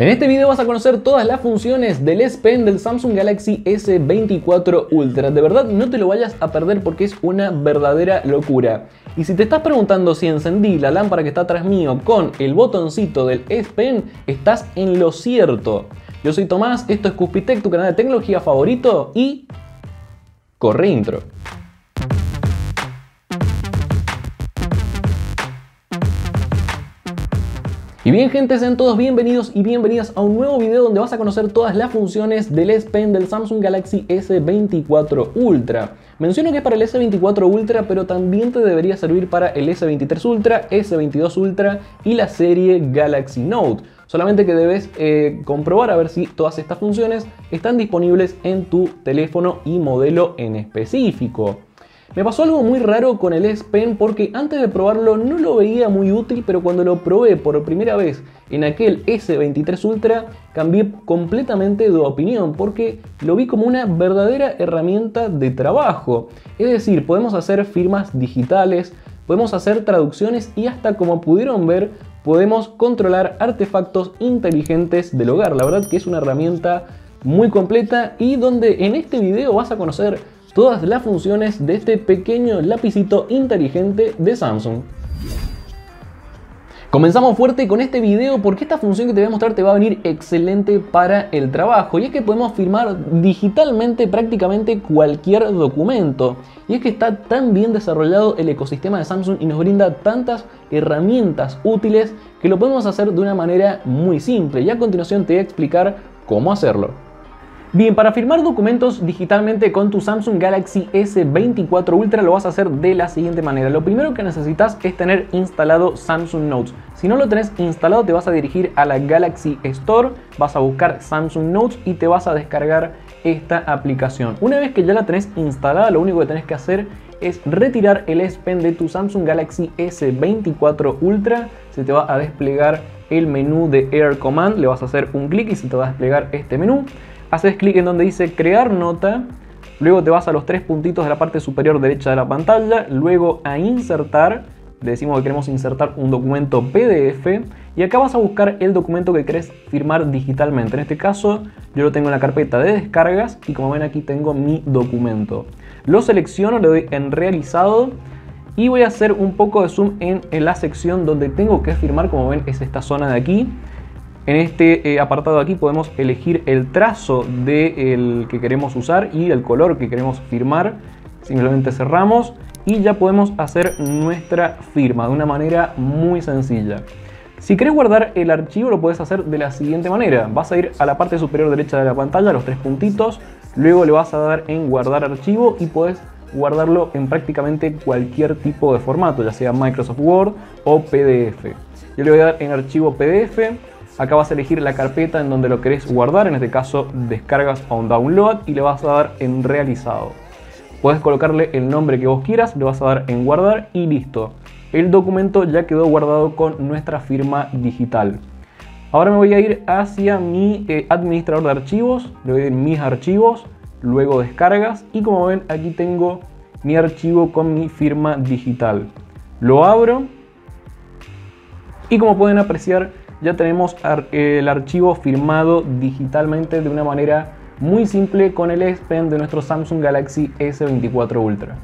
En este video vas a conocer todas las funciones del S Pen del Samsung Galaxy S24 Ultra. De verdad no te lo vayas a perder porque es una verdadera locura. Y si te estás preguntando si encendí la lámpara que está atrás mío con el botoncito del S Pen, estás en lo cierto. Yo soy Tomás, esto es Cuspitec, tu canal de tecnología favorito y... Corre intro. Y bien gente, sean todos bienvenidos y bienvenidas a un nuevo video donde vas a conocer todas las funciones del S Pen del Samsung Galaxy S24 Ultra. Menciono que es para el S24 Ultra, pero también te debería servir para el S23 Ultra, S22 Ultra y la serie Galaxy Note. Solamente que debes eh, comprobar a ver si todas estas funciones están disponibles en tu teléfono y modelo en específico. Me pasó algo muy raro con el S Pen porque antes de probarlo no lo veía muy útil, pero cuando lo probé por primera vez en aquel S23 Ultra cambié completamente de opinión porque lo vi como una verdadera herramienta de trabajo. Es decir, podemos hacer firmas digitales, podemos hacer traducciones y hasta como pudieron ver podemos controlar artefactos inteligentes del hogar. La verdad que es una herramienta muy completa y donde en este video vas a conocer todas las funciones de este pequeño lapicito inteligente de Samsung. Comenzamos fuerte con este video porque esta función que te voy a mostrar te va a venir excelente para el trabajo y es que podemos firmar digitalmente prácticamente cualquier documento y es que está tan bien desarrollado el ecosistema de Samsung y nos brinda tantas herramientas útiles que lo podemos hacer de una manera muy simple y a continuación te voy a explicar cómo hacerlo. Bien, para firmar documentos digitalmente con tu Samsung Galaxy S24 Ultra lo vas a hacer de la siguiente manera. Lo primero que necesitas es tener instalado Samsung Notes. Si no lo tenés instalado te vas a dirigir a la Galaxy Store, vas a buscar Samsung Notes y te vas a descargar esta aplicación. Una vez que ya la tenés instalada, lo único que tenés que hacer es retirar el S Pen de tu Samsung Galaxy S24 Ultra. Se te va a desplegar el menú de Air Command, le vas a hacer un clic y se te va a desplegar este menú haces clic en donde dice crear nota, luego te vas a los tres puntitos de la parte superior derecha de la pantalla, luego a insertar, le decimos que queremos insertar un documento PDF y acá vas a buscar el documento que querés firmar digitalmente. En este caso yo lo tengo en la carpeta de descargas y como ven aquí tengo mi documento. Lo selecciono, le doy en realizado y voy a hacer un poco de zoom en, en la sección donde tengo que firmar, como ven es esta zona de aquí. En este eh, apartado aquí podemos elegir el trazo del que queremos usar y el color que queremos firmar. Simplemente cerramos y ya podemos hacer nuestra firma de una manera muy sencilla. Si querés guardar el archivo lo puedes hacer de la siguiente manera. Vas a ir a la parte superior derecha de la pantalla, los tres puntitos, luego le vas a dar en guardar archivo y puedes guardarlo en prácticamente cualquier tipo de formato, ya sea Microsoft Word o PDF. Yo le voy a dar en archivo PDF, Acá vas a elegir la carpeta en donde lo querés guardar, en este caso descargas a un download y le vas a dar en realizado. Puedes colocarle el nombre que vos quieras, le vas a dar en guardar y listo. El documento ya quedó guardado con nuestra firma digital. Ahora me voy a ir hacia mi eh, administrador de archivos, le voy a ir mis archivos, luego descargas y como ven aquí tengo mi archivo con mi firma digital. Lo abro y como pueden apreciar ya tenemos el archivo firmado digitalmente de una manera muy simple con el S Pen de nuestro Samsung Galaxy S24 Ultra.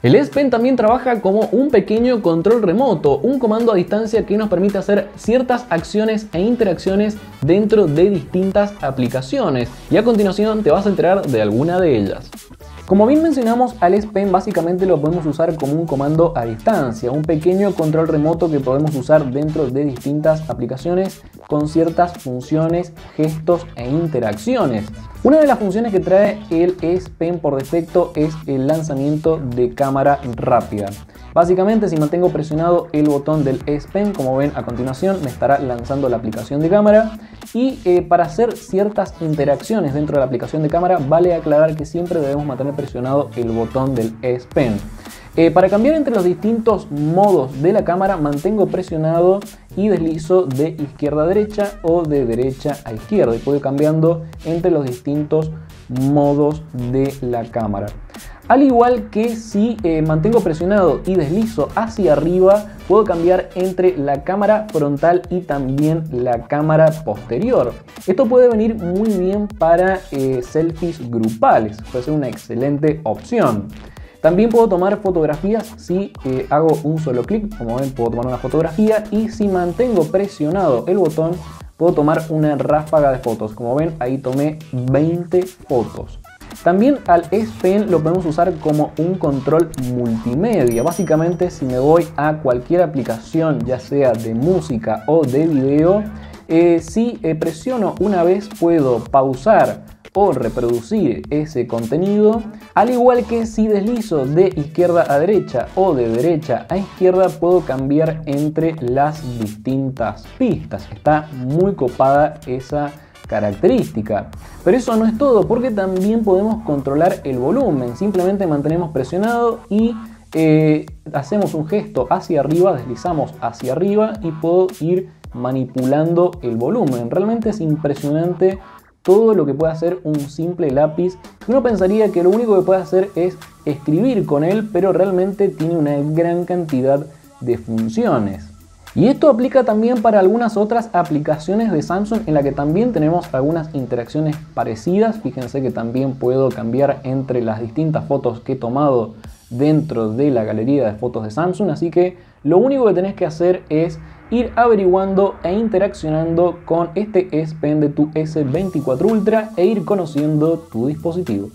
El S Pen también trabaja como un pequeño control remoto, un comando a distancia que nos permite hacer ciertas acciones e interacciones dentro de distintas aplicaciones y a continuación te vas a enterar de alguna de ellas. Como bien mencionamos, al S Pen básicamente lo podemos usar como un comando a distancia, un pequeño control remoto que podemos usar dentro de distintas aplicaciones con ciertas funciones, gestos e interacciones. Una de las funciones que trae el S Pen por defecto es el lanzamiento de cámara rápida. Básicamente si mantengo presionado el botón del S Pen, como ven a continuación, me estará lanzando la aplicación de cámara y eh, para hacer ciertas interacciones dentro de la aplicación de cámara vale aclarar que siempre debemos mantener presionado el botón del S Pen. Eh, para cambiar entre los distintos modos de la cámara mantengo presionado y deslizo de izquierda a derecha o de derecha a izquierda y puedo ir cambiando entre los distintos modos de la cámara. Al igual que si eh, mantengo presionado y deslizo hacia arriba, puedo cambiar entre la cámara frontal y también la cámara posterior. Esto puede venir muy bien para eh, selfies grupales, puede ser una excelente opción. También puedo tomar fotografías si eh, hago un solo clic, como ven puedo tomar una fotografía y si mantengo presionado el botón puedo tomar una ráfaga de fotos. Como ven ahí tomé 20 fotos. También al S Pen lo podemos usar como un control multimedia. Básicamente si me voy a cualquier aplicación, ya sea de música o de video, eh, si eh, presiono una vez puedo pausar o reproducir ese contenido, al igual que si deslizo de izquierda a derecha o de derecha a izquierda puedo cambiar entre las distintas pistas. Está muy copada esa característica. Pero eso no es todo porque también podemos controlar el volumen. Simplemente mantenemos presionado y eh, hacemos un gesto hacia arriba, deslizamos hacia arriba y puedo ir manipulando el volumen. Realmente es impresionante todo lo que puede hacer un simple lápiz. Uno pensaría que lo único que puede hacer es escribir con él, pero realmente tiene una gran cantidad de funciones. Y esto aplica también para algunas otras aplicaciones de Samsung en la que también tenemos algunas interacciones parecidas. Fíjense que también puedo cambiar entre las distintas fotos que he tomado dentro de la galería de fotos de Samsung. Así que lo único que tenés que hacer es ir averiguando e interaccionando con este S Pen de tu S24 Ultra e ir conociendo tu dispositivo.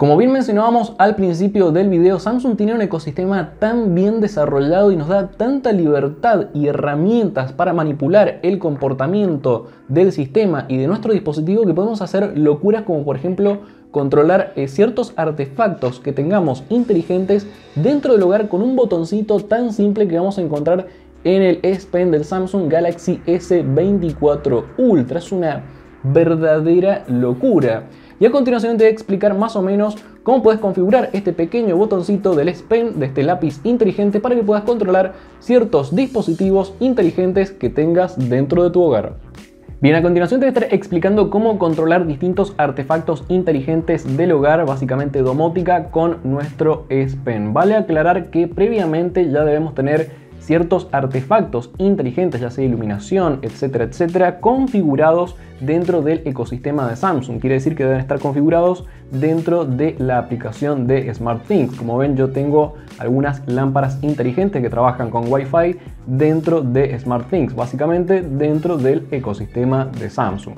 Como bien mencionábamos al principio del video, Samsung tiene un ecosistema tan bien desarrollado y nos da tanta libertad y herramientas para manipular el comportamiento del sistema y de nuestro dispositivo que podemos hacer locuras como por ejemplo controlar eh, ciertos artefactos que tengamos inteligentes dentro del hogar con un botoncito tan simple que vamos a encontrar en el S Pen del Samsung Galaxy S24 Ultra. Es una verdadera locura. Y a continuación te voy a explicar más o menos cómo puedes configurar este pequeño botoncito del S Pen, de este lápiz inteligente, para que puedas controlar ciertos dispositivos inteligentes que tengas dentro de tu hogar. Bien, a continuación te voy a estar explicando cómo controlar distintos artefactos inteligentes del hogar, básicamente domótica, con nuestro S Pen. Vale aclarar que previamente ya debemos tener ciertos artefactos inteligentes, ya sea iluminación, etcétera, etcétera, configurados dentro del ecosistema de Samsung. Quiere decir que deben estar configurados dentro de la aplicación de SmartThings. Como ven, yo tengo algunas lámparas inteligentes que trabajan con Wi-Fi dentro de SmartThings, básicamente dentro del ecosistema de Samsung.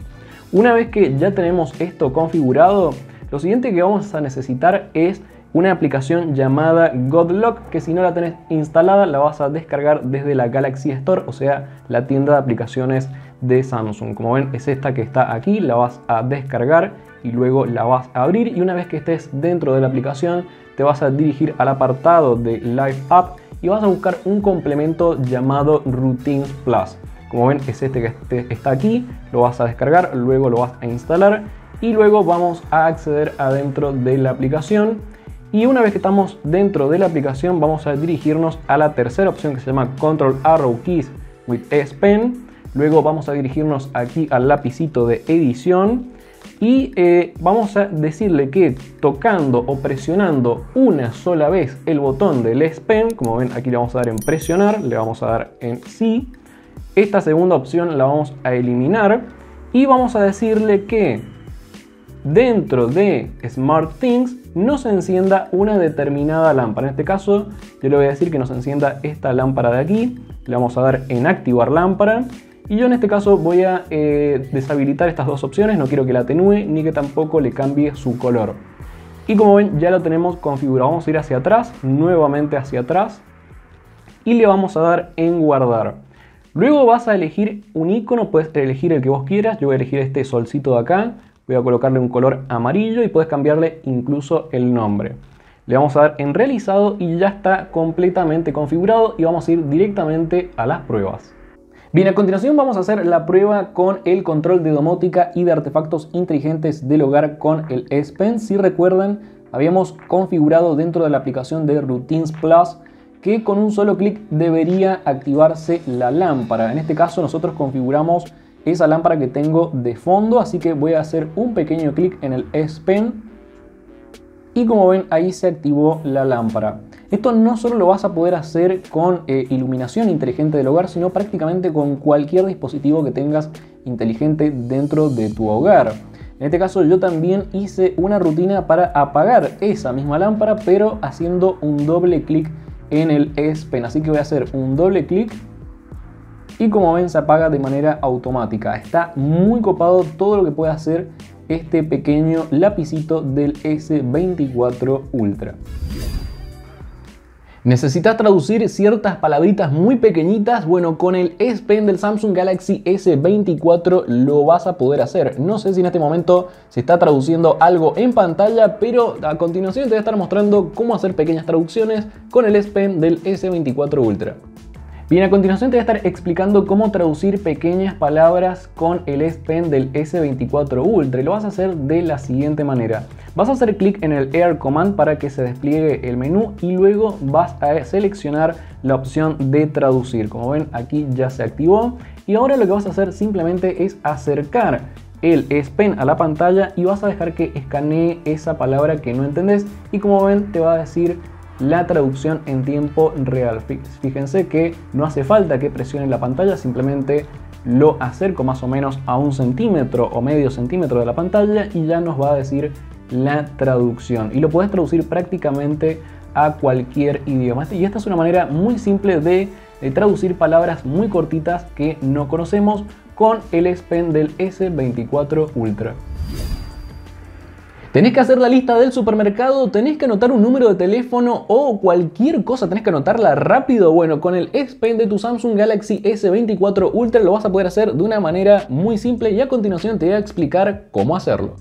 Una vez que ya tenemos esto configurado, lo siguiente que vamos a necesitar es una aplicación llamada Godlock que si no la tenés instalada la vas a descargar desde la Galaxy Store, o sea, la tienda de aplicaciones de Samsung. Como ven, es esta que está aquí, la vas a descargar y luego la vas a abrir y una vez que estés dentro de la aplicación te vas a dirigir al apartado de Live App y vas a buscar un complemento llamado Routines Plus. Como ven, es este que está aquí, lo vas a descargar, luego lo vas a instalar y luego vamos a acceder adentro de la aplicación y una vez que estamos dentro de la aplicación vamos a dirigirnos a la tercera opción que se llama Control Arrow Keys with S Pen. Luego vamos a dirigirnos aquí al lapicito de edición y eh, vamos a decirle que tocando o presionando una sola vez el botón del S Pen, como ven aquí le vamos a dar en presionar, le vamos a dar en sí. Esta segunda opción la vamos a eliminar y vamos a decirle que dentro de SmartThings nos encienda una determinada lámpara. En este caso, yo le voy a decir que nos encienda esta lámpara de aquí. Le vamos a dar en activar lámpara. Y yo en este caso voy a eh, deshabilitar estas dos opciones. No quiero que la atenúe ni que tampoco le cambie su color. Y como ven, ya lo tenemos configurado. Vamos a ir hacia atrás, nuevamente hacia atrás. Y le vamos a dar en guardar. Luego vas a elegir un icono, puedes elegir el que vos quieras. Yo voy a elegir este solcito de acá voy a colocarle un color amarillo y puedes cambiarle incluso el nombre. Le vamos a dar en realizado y ya está completamente configurado y vamos a ir directamente a las pruebas. Bien, a continuación vamos a hacer la prueba con el control de domótica y de artefactos inteligentes del hogar con el S Pen. Si recuerdan, habíamos configurado dentro de la aplicación de Routines Plus que con un solo clic debería activarse la lámpara. En este caso nosotros configuramos esa lámpara que tengo de fondo, así que voy a hacer un pequeño clic en el S Pen y como ven ahí se activó la lámpara. Esto no solo lo vas a poder hacer con eh, iluminación inteligente del hogar, sino prácticamente con cualquier dispositivo que tengas inteligente dentro de tu hogar. En este caso yo también hice una rutina para apagar esa misma lámpara, pero haciendo un doble clic en el S Pen. Así que voy a hacer un doble clic y como ven se apaga de manera automática. Está muy copado todo lo que puede hacer este pequeño lapicito del S24 Ultra. ¿Necesitas traducir ciertas palabritas muy pequeñitas? Bueno, con el S Pen del Samsung Galaxy S24 lo vas a poder hacer. No sé si en este momento se está traduciendo algo en pantalla, pero a continuación te voy a estar mostrando cómo hacer pequeñas traducciones con el S Pen del S24 Ultra. Bien, a continuación te voy a estar explicando cómo traducir pequeñas palabras con el S Pen del S24 Ultra y lo vas a hacer de la siguiente manera. Vas a hacer clic en el Air Command para que se despliegue el menú y luego vas a seleccionar la opción de traducir. Como ven aquí ya se activó y ahora lo que vas a hacer simplemente es acercar el S Pen a la pantalla y vas a dejar que escanee esa palabra que no entendés y como ven te va a decir la traducción en tiempo real. Fíjense que no hace falta que presione la pantalla, simplemente lo acerco más o menos a un centímetro o medio centímetro de la pantalla y ya nos va a decir la traducción. Y lo puedes traducir prácticamente a cualquier idioma. Y esta es una manera muy simple de, traducir palabras muy cortitas que no conocemos con el S Pen del S24 Ultra. Tenés que hacer la lista del supermercado, tenés que anotar un número de teléfono o cualquier cosa, tenés que anotarla rápido. Bueno, con el S Pen de tu Samsung Galaxy S24 Ultra lo vas a poder hacer de una manera muy simple y a continuación te voy a explicar cómo hacerlo.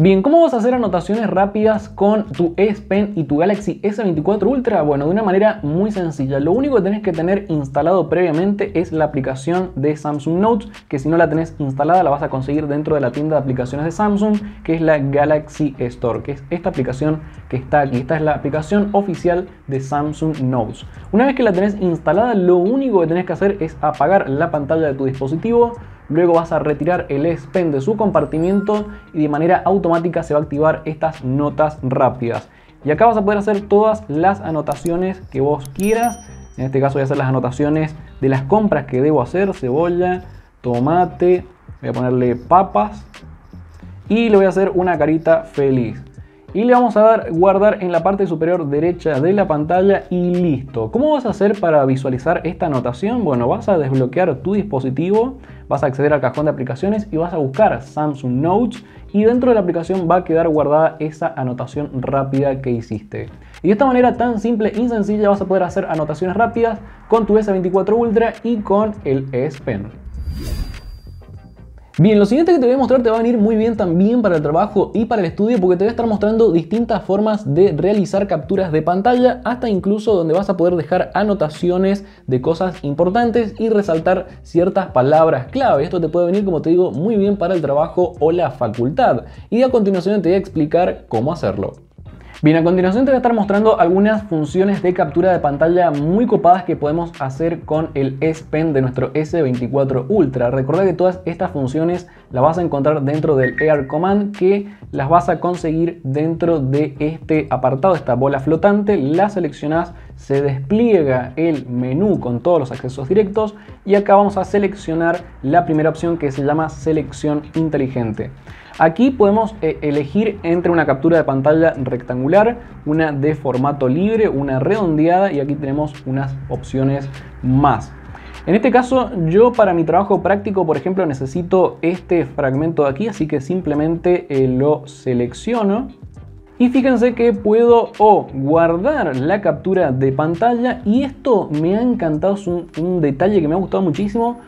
Bien, ¿cómo vas a hacer anotaciones rápidas con tu S Pen y tu Galaxy S24 Ultra? Bueno, de una manera muy sencilla. Lo único que tenés que tener instalado previamente es la aplicación de Samsung Notes, que si no la tenés instalada la vas a conseguir dentro de la tienda de aplicaciones de Samsung, que es la Galaxy Store, que es esta aplicación que está aquí. Esta es la aplicación oficial de Samsung Notes. Una vez que la tenés instalada, lo único que tenés que hacer es apagar la pantalla de tu dispositivo, Luego vas a retirar el S de su compartimiento y de manera automática se va a activar estas notas rápidas. Y acá vas a poder hacer todas las anotaciones que vos quieras. En este caso voy a hacer las anotaciones de las compras que debo hacer. Cebolla, tomate, voy a ponerle papas y le voy a hacer una carita feliz y le vamos a dar guardar en la parte superior derecha de la pantalla y listo. ¿Cómo vas a hacer para visualizar esta anotación? Bueno, vas a desbloquear tu dispositivo, vas a acceder al cajón de aplicaciones y vas a buscar Samsung Notes y dentro de la aplicación va a quedar guardada esa anotación rápida que hiciste. Y de esta manera tan simple y sencilla vas a poder hacer anotaciones rápidas con tu S24 Ultra y con el S Pen. Bien, lo siguiente que te voy a mostrar te va a venir muy bien también para el trabajo y para el estudio porque te voy a estar mostrando distintas formas de realizar capturas de pantalla hasta incluso donde vas a poder dejar anotaciones de cosas importantes y resaltar ciertas palabras clave. Esto te puede venir, como te digo, muy bien para el trabajo o la facultad. Y a continuación te voy a explicar cómo hacerlo. Bien, a continuación te voy a estar mostrando algunas funciones de captura de pantalla muy copadas que podemos hacer con el S Pen de nuestro S24 Ultra. Recuerda que todas estas funciones las vas a encontrar dentro del Air Command que las vas a conseguir dentro de este apartado, esta bola flotante, la seleccionas, se despliega el menú con todos los accesos directos y acá vamos a seleccionar la primera opción que se llama selección inteligente. Aquí podemos eh, elegir entre una captura de pantalla rectangular, una de formato libre, una redondeada y aquí tenemos unas opciones más. En este caso yo para mi trabajo práctico por ejemplo necesito este fragmento de aquí así que simplemente eh, lo selecciono y fíjense que puedo o guardar la captura de pantalla y esto me ha encantado, es un detalle que me ha gustado muchísimo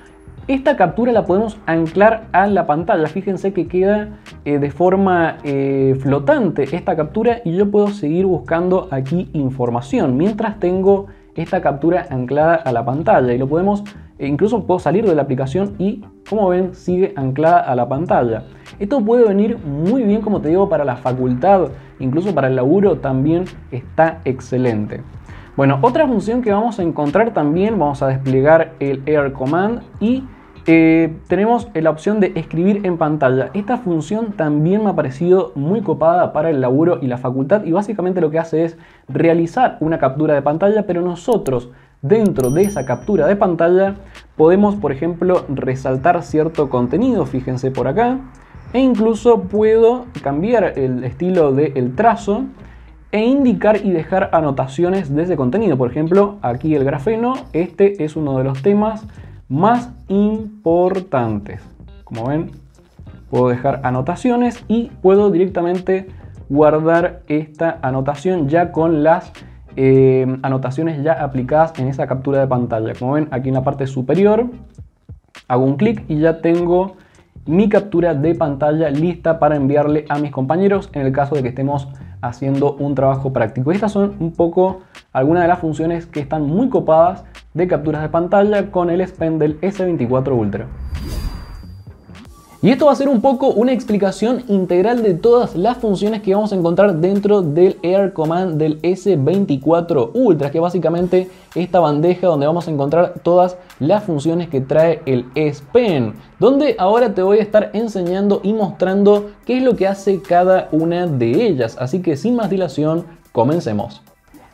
esta captura la podemos anclar a la pantalla. Fíjense que queda eh, de forma eh, flotante esta captura y yo puedo seguir buscando aquí información mientras tengo esta captura anclada a la pantalla y lo podemos e incluso puedo salir de la aplicación y como ven sigue anclada a la pantalla. Esto puede venir muy bien como te digo para la facultad, incluso para el laburo también está excelente. Bueno, otra función que vamos a encontrar también, vamos a desplegar el Air Command y Eh, tenemos la opción de escribir en pantalla. Esta función también me ha parecido muy copada para el laburo y la facultad y básicamente lo que hace es realizar una captura de pantalla, pero nosotros dentro de esa captura de pantalla podemos, por ejemplo, resaltar cierto contenido, fíjense por acá, e incluso puedo cambiar el estilo del trazo e indicar y dejar anotaciones de ese contenido. Por ejemplo, aquí el grafeno, este es uno de los temas más importantes. Como ven, puedo dejar anotaciones y puedo directamente guardar esta anotación ya con las eh, anotaciones ya aplicadas en esa captura de pantalla. Como ven aquí en la parte superior, hago un clic y ya tengo mi captura de pantalla lista para enviarle a mis compañeros en el caso de que estemos haciendo un trabajo práctico. Estas son un poco algunas de las funciones que están muy copadas de capturas de pantalla con el S del S24 Ultra. Y esto va a ser un poco una explicación integral de todas las funciones que vamos a encontrar dentro del Air Command del S24 Ultra, que básicamente esta bandeja donde vamos a encontrar todas las funciones que trae el S Pen, donde ahora te voy a estar enseñando y mostrando qué es lo que hace cada una de ellas. Así que sin más dilación, comencemos.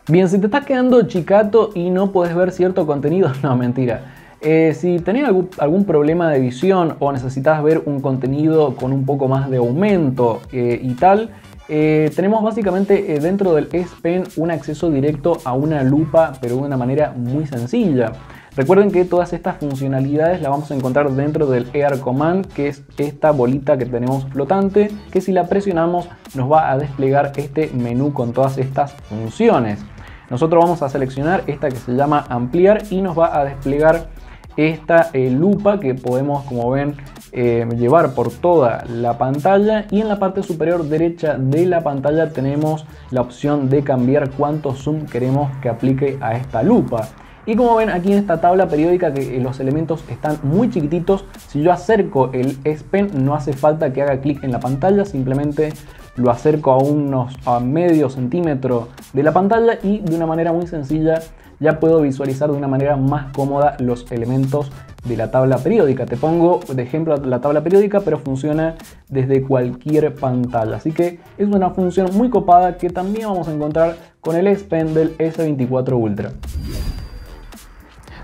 Bien, si te estás quedando chicato y no puedes ver cierto contenido, no, mentira. Eh, si tenés algún, problema de visión o necesitas ver un contenido con un poco más de aumento eh, y tal, eh, tenemos básicamente dentro del S Pen un acceso directo a una lupa, pero de una manera muy sencilla. Recuerden que todas estas funcionalidades las vamos a encontrar dentro del Air Command, que es esta bolita que tenemos flotante, que si la presionamos nos va a desplegar este menú con todas estas funciones. Nosotros vamos a seleccionar esta que se llama ampliar y nos va a desplegar esta eh, lupa que podemos como ven eh, llevar por toda la pantalla. Y en la parte superior derecha de la pantalla tenemos la opción de cambiar cuánto zoom queremos que aplique a esta lupa. Y como ven aquí en esta tabla periódica que eh, los elementos están muy chiquititos si yo acerco el S no hace falta que haga clic en la pantalla simplemente lo acerco a unos a medio centímetro de la pantalla y de una manera muy sencilla ya puedo visualizar de una manera más cómoda los elementos de la tabla periódica. Te pongo de ejemplo la tabla periódica, pero funciona desde cualquier pantalla. Así que es una función muy copada que también vamos a encontrar con el S Pen del S24 Ultra.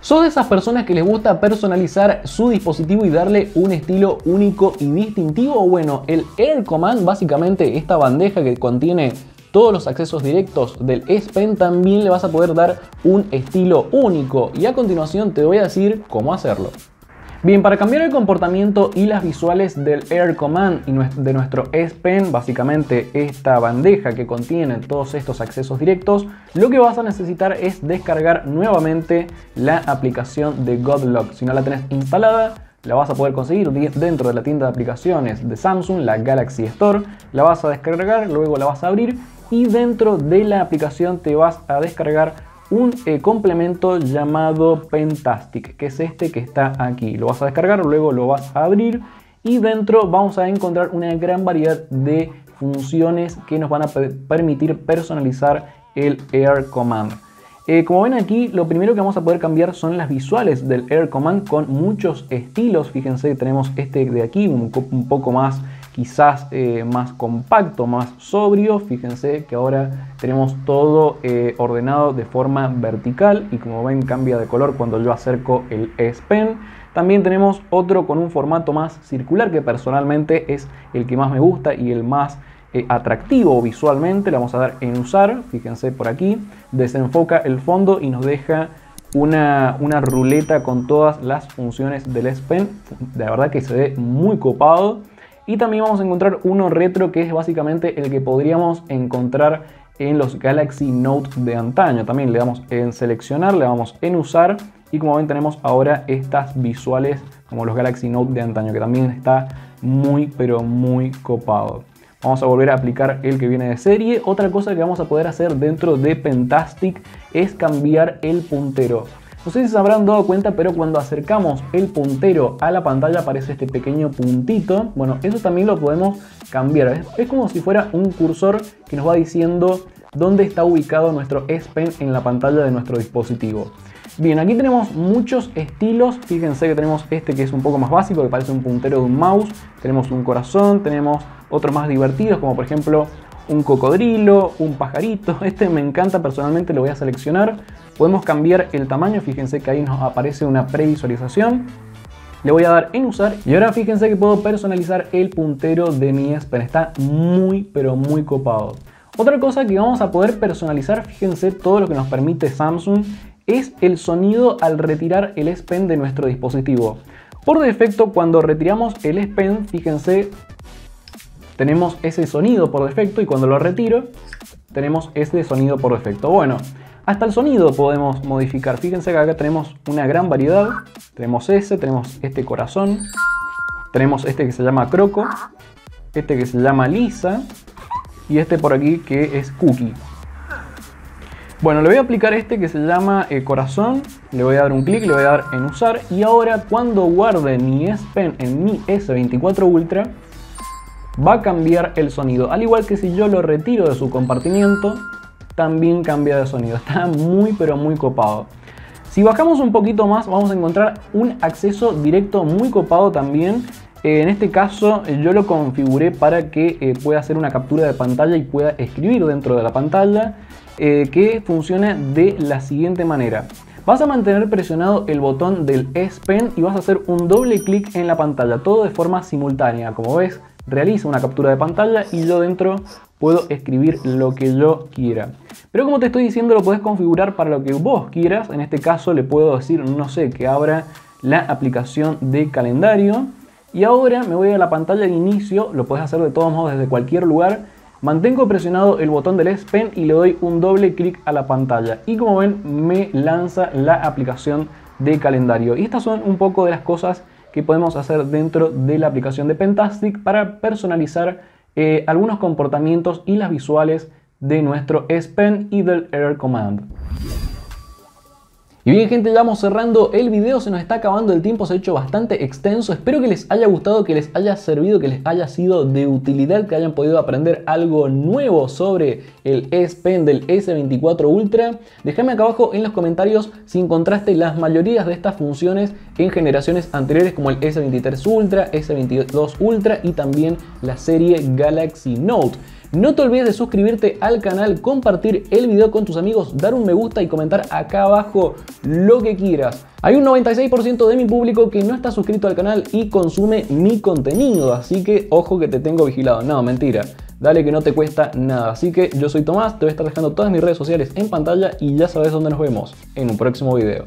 ¿Sos de esas personas que les gusta personalizar su dispositivo y darle un estilo único y distintivo? Bueno, el Air Command, básicamente esta bandeja que contiene todos los accesos directos del S Pen también le vas a poder dar un estilo único y a continuación te voy a decir cómo hacerlo. Bien, para cambiar el comportamiento y las visuales del Air Command y de nuestro S Pen, básicamente esta bandeja que contiene todos estos accesos directos, lo que vas a necesitar es descargar nuevamente la aplicación de Godlock. Si no la tenés instalada, la vas a poder conseguir dentro de la tienda de aplicaciones de Samsung, la Galaxy Store. La vas a descargar, luego la vas a abrir y dentro de la aplicación te vas a descargar un eh, complemento llamado Pentastic, que es este que está aquí. Lo vas a descargar, luego lo vas a abrir y dentro vamos a encontrar una gran variedad de funciones que nos van a permitir personalizar el Air Command. Eh, como ven aquí, lo primero que vamos a poder cambiar son las visuales del Air Command con muchos estilos. Fíjense, tenemos este de aquí, un, un poco más quizás eh, más compacto, más sobrio. Fíjense que ahora tenemos todo eh, ordenado de forma vertical y como ven cambia de color cuando yo acerco el S Pen. También tenemos otro con un formato más circular que personalmente es el que más me gusta y el más eh, atractivo visualmente. Le vamos a dar en usar, fíjense por aquí, desenfoca el fondo y nos deja una, una, ruleta con todas las funciones del S Pen. De verdad que se ve muy copado. Y también vamos a encontrar uno retro que es básicamente el que podríamos encontrar en los Galaxy Note de antaño. También le damos en seleccionar, le damos en usar y como ven tenemos ahora estas visuales como los Galaxy Note de antaño que también está muy pero muy copado. Vamos a volver a aplicar el que viene de serie. Otra cosa que vamos a poder hacer dentro de Pentastic es cambiar el puntero. No sé si se habrán dado cuenta, pero cuando acercamos el puntero a la pantalla aparece este pequeño puntito. Bueno, eso también lo podemos cambiar. Es como si fuera un cursor que nos va diciendo dónde está ubicado nuestro S Pen en la pantalla de nuestro dispositivo. Bien, aquí tenemos muchos estilos. Fíjense que tenemos este que es un poco más básico, que parece un puntero de un mouse. Tenemos un corazón, tenemos otros más divertidos, como por ejemplo un cocodrilo, un pajarito. Este me encanta personalmente, lo voy a seleccionar. Podemos cambiar el tamaño, fíjense que ahí nos aparece una previsualización. Le voy a dar en usar y ahora fíjense que puedo personalizar el puntero de mi S Pen. Está muy pero muy copado. Otra cosa que vamos a poder personalizar, fíjense todo lo que nos permite Samsung es el sonido al retirar el S de nuestro dispositivo. Por defecto, cuando retiramos el S fíjense, tenemos ese sonido por defecto y cuando lo retiro, tenemos ese sonido por defecto. Bueno, hasta el sonido podemos modificar. Fíjense que acá tenemos una gran variedad. Tenemos ese, tenemos este corazón, tenemos este que se llama Croco, este que se llama Lisa y este por aquí que es Cookie. Bueno, le voy a aplicar este que se llama eh, corazón, le voy a dar un clic, le voy a dar en usar. Y ahora cuando guarde mi S Pen en mi S24 Ultra va a cambiar el sonido, al igual que si yo lo retiro de su compartimiento también cambia de sonido, está muy pero muy copado. Si bajamos un poquito más vamos a encontrar un acceso directo muy copado también. Eh, en este caso yo lo configuré para que eh, pueda hacer una captura de pantalla y pueda escribir dentro de la pantalla eh, que funciona de la siguiente manera. Vas a mantener presionado el botón del S Pen y vas a hacer un doble clic en la pantalla, todo de forma simultánea. Como ves, realiza una captura de pantalla y yo dentro puedo escribir lo que yo quiera. Pero como te estoy diciendo, lo puedes configurar para lo que vos quieras. En este caso le puedo decir, no sé, que abra la aplicación de calendario. Y ahora me voy a la pantalla de inicio, lo puedes hacer de todos modos desde cualquier lugar Mantengo presionado el botón del S Pen y le doy un doble clic a la pantalla. Y como ven, me lanza la aplicación de calendario. Y estas son un poco de las cosas que podemos hacer dentro de la aplicación de Pentastic para personalizar eh, algunos comportamientos y las visuales de nuestro S Pen y del Air Command. Y bien gente, ya vamos cerrando el video, se nos está acabando el tiempo, se ha hecho bastante extenso, espero que les haya gustado, que les haya servido, que les haya sido de utilidad, que hayan podido aprender algo nuevo sobre el S Pen del S24 Ultra. Déjame acá abajo en los comentarios si encontraste las mayorías de estas funciones en generaciones anteriores como el S23 Ultra, S22 Ultra y también la serie Galaxy Note. No te olvides de suscribirte al canal, compartir el video con tus amigos, dar un me gusta y comentar acá abajo lo que quieras. Hay un 96% de mi público que no está suscrito al canal y consume mi contenido, así que ojo que te tengo vigilado. No, mentira. Dale que no te cuesta nada. Así que yo soy Tomás, te voy a estar dejando todas mis redes sociales en pantalla y ya sabes dónde nos vemos en un próximo video.